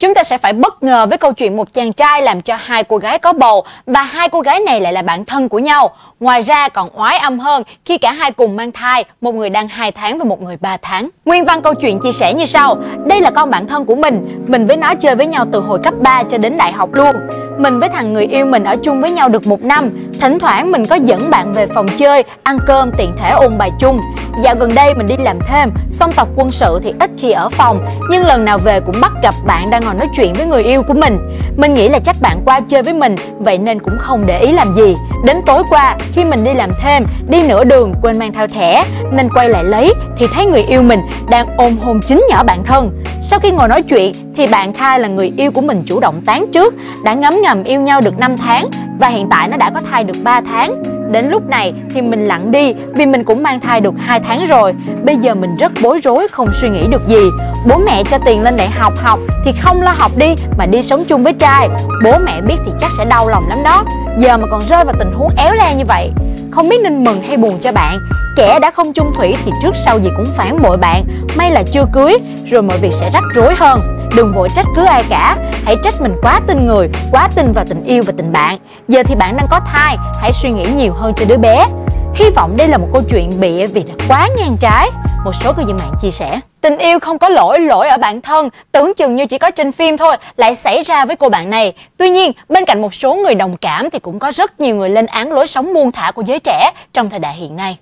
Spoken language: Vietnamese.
Chúng ta sẽ phải bất ngờ với câu chuyện một chàng trai làm cho hai cô gái có bầu và hai cô gái này lại là bạn thân của nhau. Ngoài ra còn oái âm hơn khi cả hai cùng mang thai, một người đang 2 tháng và một người 3 tháng. Nguyên văn câu chuyện chia sẻ như sau. Đây là con bạn thân của mình, mình với nó chơi với nhau từ hồi cấp 3 cho đến đại học luôn. Mình với thằng người yêu mình ở chung với nhau được một năm Thỉnh thoảng mình có dẫn bạn về phòng chơi, ăn cơm, tiện thể ôn bài chung Dạo gần đây mình đi làm thêm, xong tập quân sự thì ít khi ở phòng Nhưng lần nào về cũng bắt gặp bạn đang ngồi nói chuyện với người yêu của mình. Mình nghĩ là chắc bạn qua chơi với mình, vậy nên cũng không để ý làm gì. Đến tối qua, khi mình đi làm thêm, đi nửa đường quên mang theo thẻ Nên quay lại lấy thì thấy người yêu mình đang ôm hôn chính nhỏ bạn thân. Sau khi ngồi nói chuyện thì bạn khai là người yêu của mình chủ động tán trước, đã ngấm ngầm yêu nhau được 5 tháng và hiện tại nó đã có thai được 3 tháng. Đến lúc này thì mình lặng đi, vì mình cũng mang thai được 2 tháng rồi. Bây giờ mình rất bối rối, không suy nghĩ được gì. Bố mẹ cho tiền lên đại học học thì không lo học đi, mà đi sống chung với trai. Bố mẹ biết thì chắc sẽ đau lòng lắm đó. Giờ mà còn rơi vào tình huống éo le như vậy. Không biết nên mừng hay buồn cho bạn Kẻ đã không chung thủy thì trước sau gì cũng phản bội bạn. May là chưa cưới Rồi mọi việc sẽ rắc rối hơn. Đừng vội trách cứ ai cả. Hãy trách mình quá tin người Quá tin vào tình yêu và tình bạn. Giờ thì bạn đang có thai Hãy suy nghĩ nhiều hơn cho đứa bé. Hy vọng đây là một câu chuyện bịa vì đã quá ngang trái. Một số cư dân mạng chia sẻ. Tình yêu không có lỗi, lỗi ở bản thân. Tưởng chừng như chỉ có trên phim thôi Lại xảy ra với cô bạn này. Tuy nhiên, bên cạnh một số người đồng cảm Thì cũng có rất nhiều người lên án lối sống buông thả của giới trẻ Trong thời đại hiện nay.